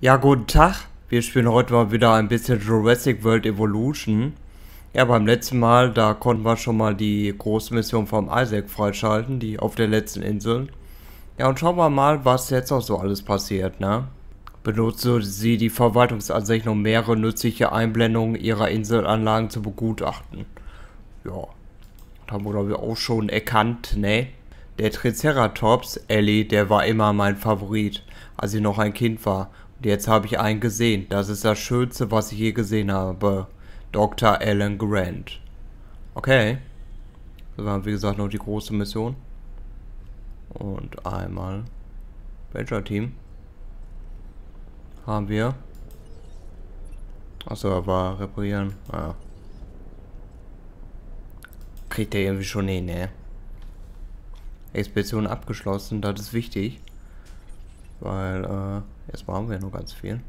Ja, guten Tag. Wir spielen heute mal wieder ein bisschen Jurassic World Evolution. Ja, beim letzten Mal, da konnten wir schon mal die große Mission vom Isaac freischalten, die auf der letzten Insel. Ja, und schauen wir mal, was jetzt noch so alles passiert, ne? Benutze sie die Verwaltungsansicht, um mehrere nützliche Einblendungen ihrer Inselanlagen zu begutachten. Ja, das haben wir glaube ich auch schon erkannt, ne? Der Triceratops, Ellie, der war immer mein Favorit, als ich noch ein Kind war. Jetzt habe ich einen gesehen. Das ist das Schönste, was ich je gesehen habe. Dr. Alan Grant. Okay. Das war wie gesagt noch die große Mission. Und einmal Ranger Team. Haben wir. Achso, er war reparieren. Ah. Kriegt er irgendwie schon hin, ne? Expedition abgeschlossen, das ist wichtig. Weil, äh, Jetzt brauchen wir nur ganz viel.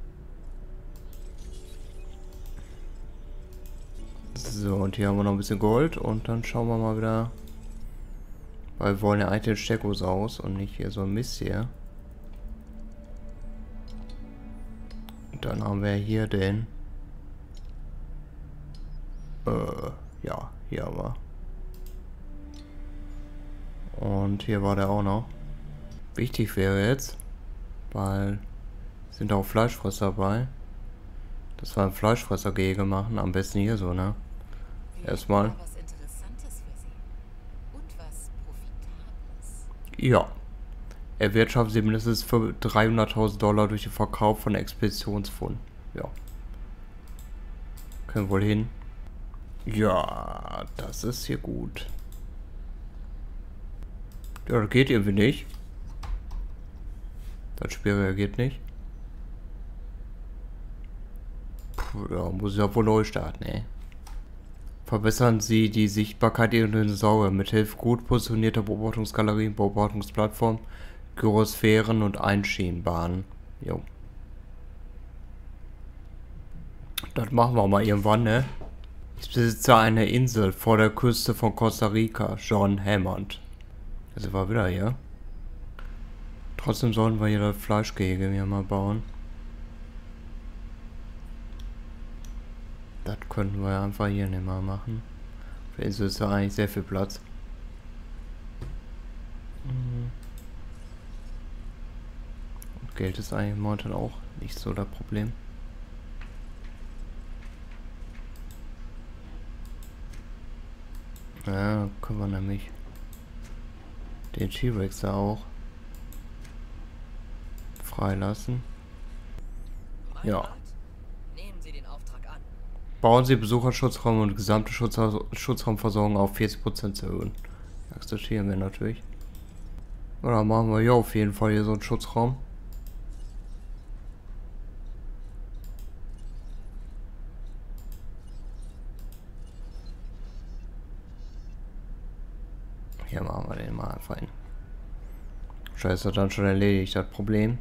So, und hier haben wir noch ein bisschen Gold und dann schauen wir mal wieder. Weil wir wollen ja eigentlich den Stegosaurus und nicht hier so ein Mist hier. Und dann haben wir hier den. Äh, ja, hier haben wir. Und hier war der auch noch. Wichtig wäre jetzt, weil sind auch Fleischfresser dabei. Das war ein Fleischfresser-Gehege machen. Am besten hier so, ne? Erstmal. Ja. Erwirtschaften sie mindestens für 300.000 Dollar durch den Verkauf von Expeditionsfunden. Ja. Können wohl hin. Ja, das ist hier gut. Ja, das geht irgendwie nicht. Das Spiel reagiert nicht. ja, muss ich ja wohl neu starten, ey. Verbessern Sie die Sichtbarkeit Ihrer Dinosaurier mit Hilfe gut positionierter Beobachtungsgalerien, Beobachtungsplattformen, Gyrosphären und Einschienenbahnen. Jo. Das machen wir mal irgendwann, ne? Ich besitze eine Insel vor der Küste von Costa Rica, John Hammond. Also war wieder hier. Trotzdem sollen wir hier das Fleischgehege hier mal bauen. Das könnten wir einfach hier nicht mal machen. Insel ist ja eigentlich sehr viel Platz. Mhm. Und Geld ist eigentlich momentan auch nicht so das Problem. Ja, können wir nämlich den T-Rex da auch freilassen. Ja. Bauen Sie Besucherschutzraum und gesamte Schutz Schutzraumversorgung auf 40% zu erhöhen. Akzeptieren wir natürlich. Oder machen wir hier auf jeden Fall hier so einen Schutzraum. Hier machen wir den mal einfach hin. Scheiße, dann schon erledigt, das Problem.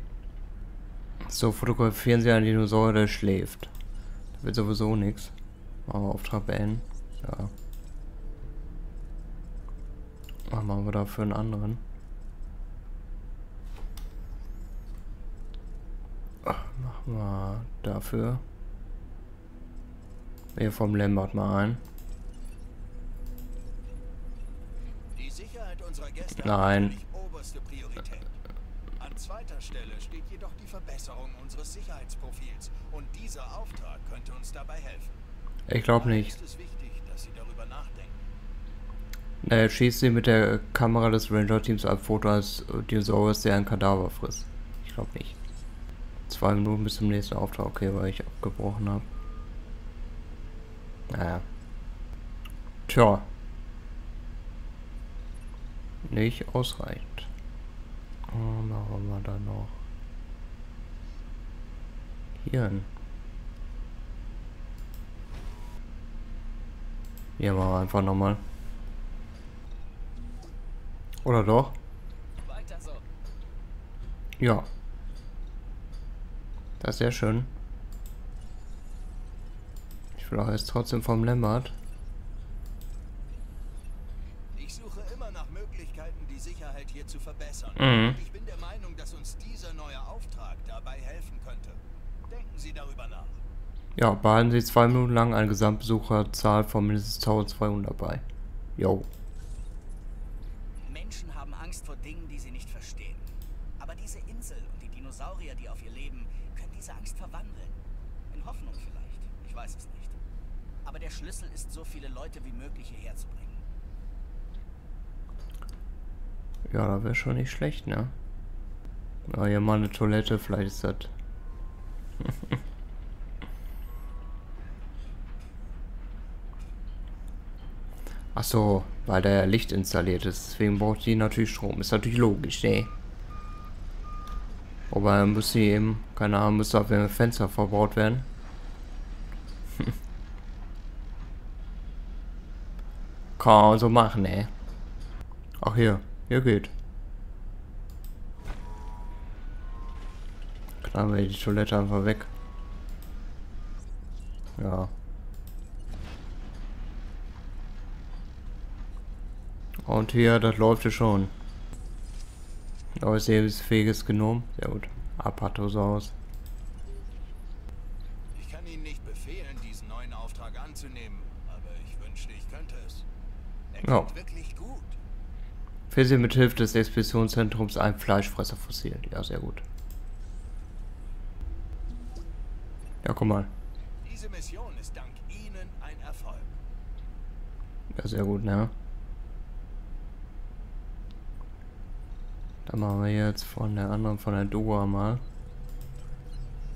So, fotografieren Sie einen Dinosaurier, der schläft. Wird sowieso nichts. Machen wir Auftrag beenden. Ja. Was machen wir da für einen anderen? Ach, machen wir dafür. Hier vom Lambert mal ein. Nein. Zweiter Stelle steht jedoch die Verbesserung unseres Sicherheitsprofils und dieser Auftrag könnte uns dabei helfen. Ich glaube nicht. Ist es wichtig, dass Sie darüber nachdenken. Naja, schießt sie mit der Kamera des Ranger-Teams ab Foto als Dinosaurus, der ein Kadaver frisst. Ich glaube nicht. Zwei Minuten bis zum nächsten Auftrag, okay, weil ich abgebrochen habe. Naja. Tja. Nicht ausreichend. Oh, machen wir da noch. Hier. Hier machen wir einfach nochmal. Oder doch? Ja. Das ist sehr schön. Ich will auch jetzt trotzdem vom Lambert. Ich suche immer nach Möglichkeiten, die Sicherheit hier zu verbessern. Mhm. Uns dieser neue Auftrag dabei helfen könnte. Ja, behalten Sie zwei Minuten lang eine Gesamtbesucherzahl von mindestens 1200 bei. Jo. Menschen haben Angst vor Dingen, die sie nicht verstehen. Aber diese Insel und die Dinosaurier, die auf ihr leben, können diese Angst verwandeln. In Hoffnung vielleicht. Ich weiß es nicht. Aber der Schlüssel ist, so viele Leute wie möglich hierher zu bringen. Ja, da wäre schon nicht schlecht, ne? Ja, hier mal eine Toilette, vielleicht ist das... Ach so, weil da ja Licht installiert ist. Deswegen braucht die natürlich Strom. Ist natürlich logisch, ne? Wobei muss sie eben, keine Ahnung, müsste auf dem Fenster verbaut werden. Kann man so machen, ey. Ach hier, hier geht. Klar, wir die Toilette einfach weg. Ja. Und hier, das läuft ja schon. Neues lebensfähiges Genom. Sehr gut. Apatosaurus. Ich kann Ihnen nicht befehlen, diesen neuen Auftrag anzunehmen, aber ich wünschte, ich könnte es. Er Ja. wirklich gut. Für sie mit Hilfe des Expeditionszentrums ein Fleischfresserfossil. Ja, sehr gut. Ja, guck mal. Diese Mission ist dank Ihnen ein Erfolg. Ja, sehr gut, ne? Dann machen wir jetzt von der anderen, von der Dora mal.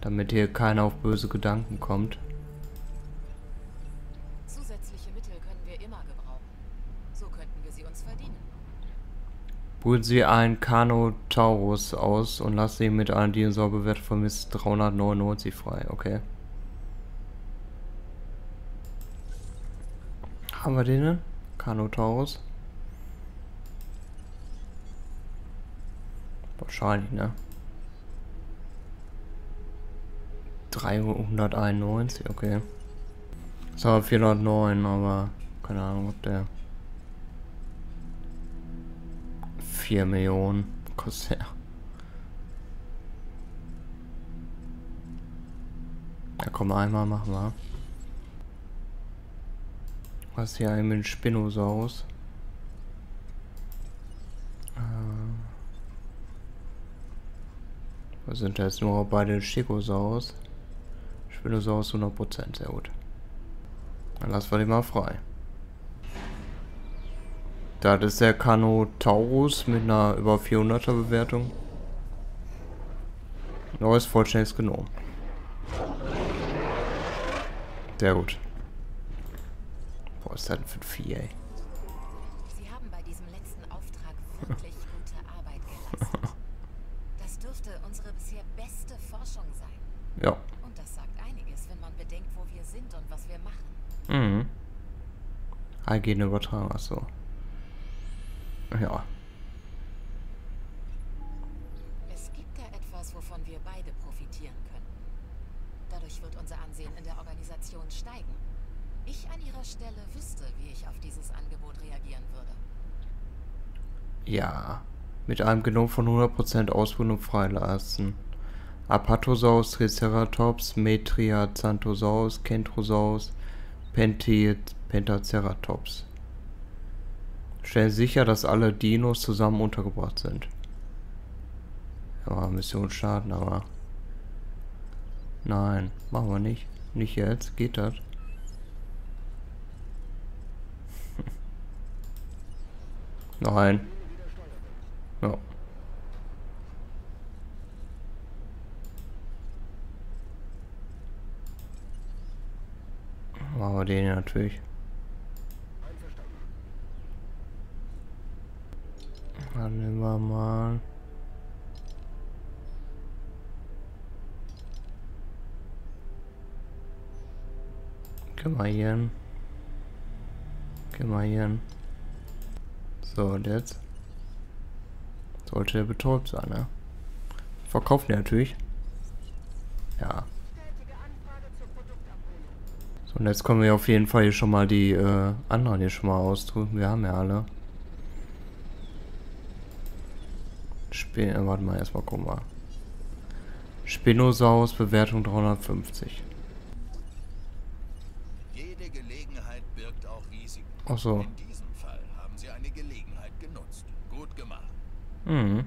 Damit hier keiner auf böse Gedanken kommt. Zusätzliche Mittel können wir immer gebrauchen. So könnten wir sie uns verdienen. Brüten Sie einen Carnotaurus aus und lassen ihn mit einer Dinosaurbewertung von bis 399 frei. Okay. Haben wir den denn? Carnotaurus? Wahrscheinlich, ne? 391, okay. Das war 409, aber keine Ahnung, ob der 4 Millionen kostet er. Ja, komm, einmal machen wir. Was hier ein mit Spinosaurus? Äh, wir sind jetzt nur bei den Stegosaurus. Spinosaurus 100%, sehr gut. Dann lassen wir den mal frei. Da ist der Carnotaurus mit einer über 400er Bewertung. Neues vollständiges Genom. Sehr gut. Boah, ist das denn für ein Vieh, ey. Sie haben bei diesem letzten Auftrag wirklich gute Arbeit geleistet. Das dürfte unsere bisher beste Forschung sein. Ja. Und das sagt einiges, wenn man bedenkt, wo wir sind und was wir machen. Mhm. Allgehende Übertragung, achso. Ja. Es gibt da etwas, wovon wir beide profitieren können. Dadurch wird unser Ansehen in der Organisation steigen. Ich an Ihrer Stelle wüsste, wie ich auf dieses Angebot reagieren würde. Ja. Mit einem Genom von 100% Ausbildung freilassen. Apatosaurus, Triceratops, Metriacanthosaurus, Kentrosaurus, Penti Pentaceratops. Stellen sicher, dass alle Dinos zusammen untergebracht sind. Ja, Mission starten, aber... Nein, machen wir nicht. Nicht jetzt, geht das? Nein. Ja. Machen wir den natürlich. Nehmen wir mal. Gehen wir hier hin. Gehen wir hier hin. So, und jetzt? Sollte er betäubt sein, ne? Verkauft er natürlich. Ja. So, und jetzt können wir auf jeden Fall hier schon mal die äh, anderen hier schon mal ausdrücken. Wir haben ja alle. Spin äh, warte mal, erstmal gucken mal. Spinosaurus, Bewertung 350. Jede Gelegenheit birgt auch Risiken. Ach so. In diesem Fall haben sie eine Gelegenheit genutzt. Gut gemacht. Mhm.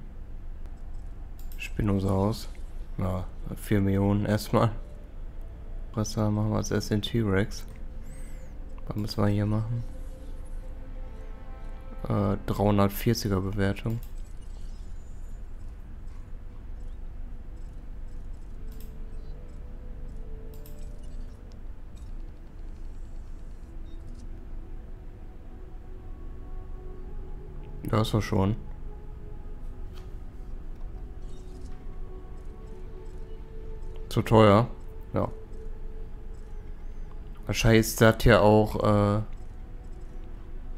Spinosaurus. Ja, 4 Millionen erstmal. Besser machen wir als erst den T-Rex. Was müssen wir hier machen? Äh, 340er Bewertung. Ist doch schon. Zu teuer. Ja. Wahrscheinlich ist das ja auch äh,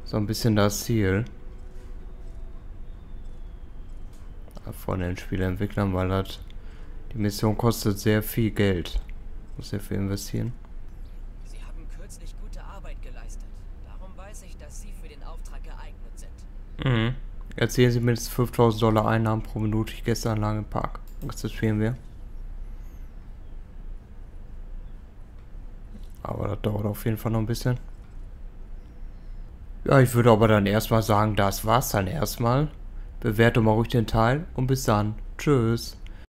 so ein bisschen das Ziel. Von den Spieleentwicklern, weil das die Mission kostet sehr viel Geld. Muss sehr viel investieren. Sie haben kürzlich gute Arbeit geleistet. Darum weiß ich, dass Sie für den Auftrag geeignet sind. Mhm. Erzählen Sie mindestens 5000 Dollar Einnahmen pro Minute Gästeanlage im Park. Akzeptieren wir. Aber das dauert auf jeden Fall noch ein bisschen. Ja, ich würde aber dann erstmal sagen, das war's dann erstmal. Bewerte mal ruhig den Teil und bis dann. Tschüss.